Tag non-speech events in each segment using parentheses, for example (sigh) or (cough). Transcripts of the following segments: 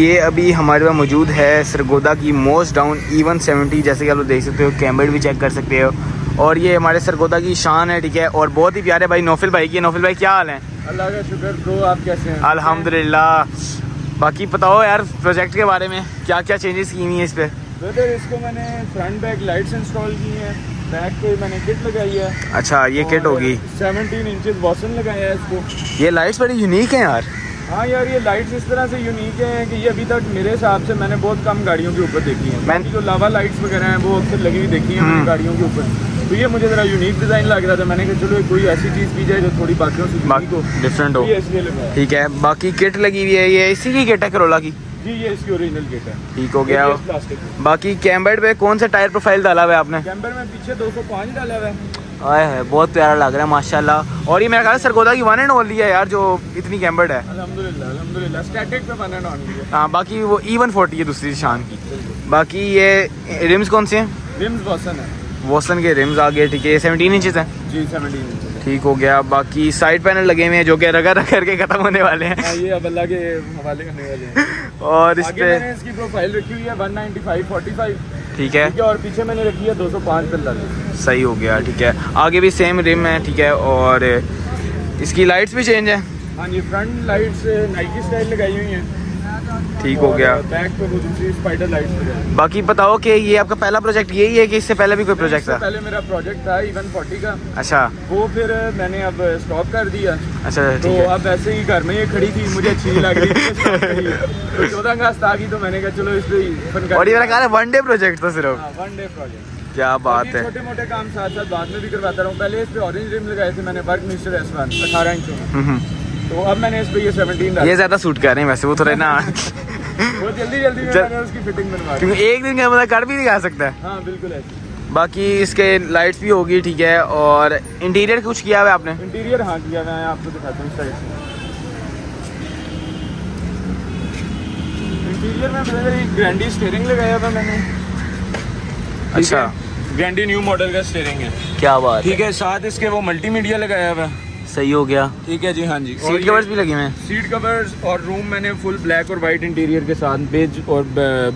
ये अभी हमारे पास मौजूद है सरगोदा की मोस्ट डाउन ईवन सेवेंटी जैसे कि आप लोग देख सकते हो कैमबर्ड भी चेक कर सकते हो। और ये हमारे सरगोदा की शान है ठीक है? और बहुत ही प्यारे भाई नौफिल भाई की नौफिल भाई क्या हाल है? अल्लाह का शुक्र ब्रो आप कैसे हैं? अल्हम्दुलिल्लाह। बाकी बताओ यार प्रोजेक्ट के बारे में क्या क्या चेंजेस की हुई हैं इस पर ब्रदर इसको मैंने फ्रंट बैक लाइट्स इंस्टॉल की हैं। बैक पे मैंने किट लगाई है। अच्छा ये किट होगी। 17 इंचेस वॉसन लगाया है इसको। ये लाइट्स बड़ी यूनिक हैं यार। हाँ यार ये लाइट्स इस तरह से यूनिक है कि ये अभी तक मेरे हिसाब से मैंने बहुत कम गाड़ियों के ऊपर देखी है। मैंने जो लावा लाइट्स वगैरह हैं वो अक्सर लगी हुई देखी है मैंने हम्म। गाड़ियों के ऊपर। तो ये मुझे ज़रा यूनिक डिज़ाइन लग रहा था। मैंने कहा चलो कोई ऐसी चीज़ की जाए जो थोड़ी बाकियों से डिफरेंट हो। ठीक है बाकी किट लगी हुई है। ये इसी की किट है करोला की? जी ये इसकी ओरिजिनल किट है। ठीक हो गया। बाकी कैमबर्ड पे कौन सा टायर प्रोफ़ाइल डाला हुआ है आपने? कैम्बर में पीछे 205 डाला हुआ है। आए है बहुत प्यारा लग रहा है माशाल्लाह। और ये मेरा ख्याल है सरगोदा की वन एंड ओनली है यार जो इतनी कैम्बर्ड है। अल्हम्दुलिल्लाह अल्हम्दुलिल्लाह स्टैटिक पे हाँ। बाकी वो ईवन फोर्टी है दूसरी शान की। बाकी ये रिम्स कौन से हैं? रिम्स वॉसन है। वोसन के रिम्स आ गए ठीक है सेवनटीन इंचज हैं। जी 17 इंच ठीक हो गया बाकी साइड पैनल लगे हुए हैं जो कि रगड़ रगड़ के खत्म होने वाले हैं। हाँ ये अब अल्लाह के हवाले करने वाले हैं। और इस पे इसकी प्रोफ़ाइल रखी हुई है 195 45 ठीक है? और पीछे मैंने रखी है दो सौ पाँच सही हो गया ठीक है। आगे भी सेम रिम है ठीक है और इसकी लाइट्स भी चेंज है। हाँ जी फ्रंट लाइट्स नाइकी स्टाइल लगाई हुई हैं। ठीक हो गया। बैक पे वो दूसरी स्पाइडर लाइट्स बाकी बताओ कि ये आपका पहला प्रोजेक्ट यही है कि इससे पहले भी कोई प्रोजेक्ट था? पहले मेरा प्रोजेक्ट था इवन 40 का। अच्छा। वो फिर मैंने अब स्टॉप कर दिया। अच्छा तो ठीक है। अब ऐसे ही घर में ये खड़ी थी मुझे अच्छी लग रही थी तो। तो (laughs) चौदह अगस्त आ गई तो मैंने कहा चलो इस ही और ये मेरा ख्याल है। वन डे प्रोजेक्ट था सिर्फ़। वन डे प्रोजेक्ट क्या बात है। छोटे मोटे काम साथ साथ बाद में भी करवाता रहा। हूँ पहले इस पे ऑरेंज रिम लगाए थे मैंने वर्क मिस्टर एस वन अठारह इंचों में। तो अब मैंने इस पे ये सेवनटीन ये ज़्यादा सूट कर रहे हैं वैसे वो थोड़े ना वो जल्दी जल्दी में मैंने उसकी फिटिंग बनवा क्योंकि एक दिन का मतलब कर भी दिखा सकता। है हाँ बिल्कुल ऐसे। बाकी इसके लाइट्स भी होगी ठीक है और इंटीरियर कुछ किया हुआ है आपने? इंटीरियर हाँ किया मैं आपको दिखाता हूँ साइड इंटीरियर में एक ग्रैंडी स्टीयरिंग लगाया था मैंने। अच्छा। ग्रैंडी न्यू मॉडल का स्टीयरिंग है। क्या बात ठीक है। साथ इसके वो मल्टीमीडिया लगाया हुआ है। सही हो गया। ठीक है जी हाँ जी। सीट कवर्स भी लगे हुए हैं। सीट कवर्स और रूम मैंने फुल ब्लैक और वाइट इंटीरियर के साथ बेज और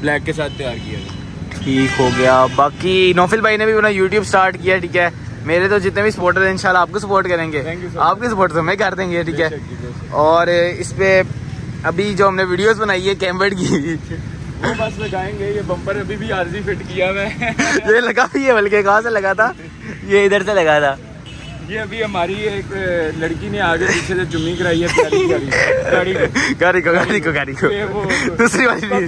ब्लैक के साथ तैयार किया है। ठीक हो गया। बाकी नौफिल भाई ने भी अपना यूट्यूब स्टार्ट किया ठीक है? मेरे तो जितने भी सपोर्टर हैं इंशाल्लाह आपको सपोर्ट करेंगे। आपके सपोर्ट तो हमें कर देंगे ठीक है। और इस पे अभी जो हमने वीडियोस बनाई है कैमबर्ड की। वो बस लगाएँगे ये बम्पर अभी भी आरजी फिट किया हुआ है। (laughs) ये लगा भी है बल्कि कहाँ से लगा था? ये इधर से लगा था। ये अभी हमारी एक लड़की ने आगे पीछे से चुम्मी कराई है गाड़ी गाड़ी को। गाड़ी को। गाड़ी को दूसरी वाली नहीं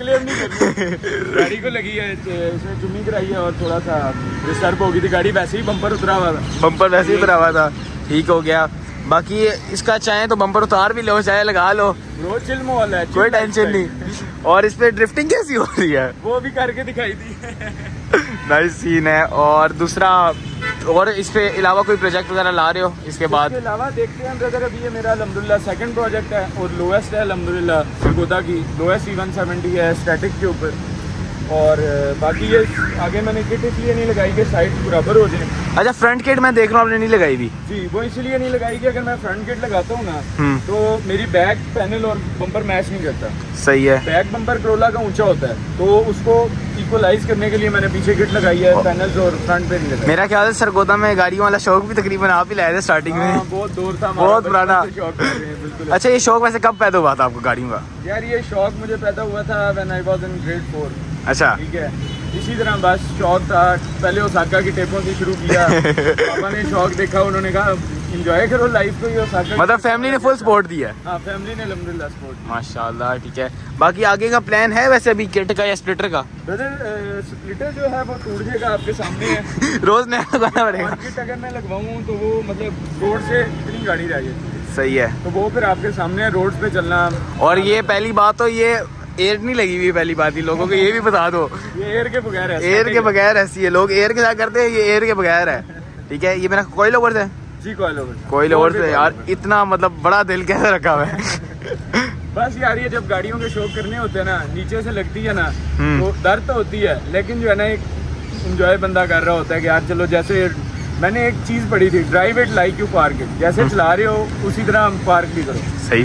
क्लेम नहीं करनी गाड़ी को लगी है इसमें चुम्मी कराई है और थोड़ा सा डिस्टर्ब हो गई थी। गाड़ी वैसे ही बम्पर उतरा हुआ था। बम्पर वैसे ही भरा हुआ था। ठीक हो गया। बाकी इसका चाहे तो बम्पर उतार भी लो चाहे लगा लो। चिल माहौल है कोई टेंशन नहीं। और इस पे ड्रिफ्टिंग कैसी हो रही है? वो भी करके दिखाई दी। (laughs) नाइस सीन है। और दूसरा और इस पे अलावा कोई प्रोजेक्ट वगैरह ला रहे हो इसके बाद? इसके अलावा देखते हैं ब्रदर अभी ये मेरा अलहमदुल्ला सेकंड प्रोजेक्ट है और लोएस्ट है अलहमदुल्ला सरगोदा की लोएस्ट ई वन सेवेंटी है स्टैटिक के ऊपर। और बाकी ये आगे मैंने किट इसलिए नहीं लगाई कि साइड बराबर हो जाए। अच्छा फ्रंट किट मैं देख रहा हूँ आपने नहीं लगाई भी। जी वो इसलिए नहीं लगाई कि अगर मैं फ्रंट किट लगाता हूँ ना हम्म। तो मेरी बैक पैनल और बम्पर मैच नहीं करता। सही है। बैक बम्पर क्रोला का ऊँचा होता है तो उसको इक्वलाइज करने के लिए मैंने पीछे किट लगाई है पैनल्स और फ्रंट पे नहीं लगाई। मेरा ख्याल है सरगोदा में गाड़ियों वाला शौक भी तकरीबन आप ही लाए थे स्टार्टिंग हाँ, में बहुत दूर था बहुत पुराना। हैं, अच्छा ये शौक वैसे कब पैदा हुआ था आपको गाड़ियों का? यार ये शौक मुझे पैदा हुआ था when I was in grade four अच्छा। ठीक है। इसी तरह बस शौक था। पहले ओसाका की टेपों से शुरू किया। (laughs) पापा ने शौक देखा उन्होंने कहा एंजॉय करो लाइफ को ये ओसाका मतलब फैमिली ने फुल सपोर्ट दिया है। फैमिली ने अलहमदिल्ला सपोर्ट माशाल्लाह ठीक है। बाकी आगे का प्लान है वैसे अभी किट का या स्प्लिटर का? ब्रदर स्प्लिटर जो है वो टूट जाएगा आपके सामने है। (laughs) रोज नया लगाना पड़ेगा। मार्केट अगर मैं लगवाऊँ तो वो मतलब रोड से इतनी गाड़ी रह जाती है। सही है। तो वो फिर आपके सामने है रोड पे चलना। और ये पहली बात तो ये एयर नहीं लगी हुई पहली बात ही लोगों को ये भी बता दो। ये एयर के बगैर है एयर के बगैर ऐसी है लोग एयर के साथ करते हैं ये एयर के बगैर है। ठीक है ये मेरा कोई लोवर है। जी कोयल ओवर कोई लोवर से यार इतना मतलब बड़ा दिल कैसे रखा हुआ है बस यार ये जब गाड़ियों के शौक करने होते हैं ना नीचे से लगती है ना हम्म। तो दर्द तो होती है लेकिन जो है ना एक इंजॉय बंदा कर रहा होता है कि यार चलो जैसे मैंने एक चीज़ पढ़ी थी drive it like you park it जैसे चला रहे हो उसी तरह हम पार्क भी करो। सही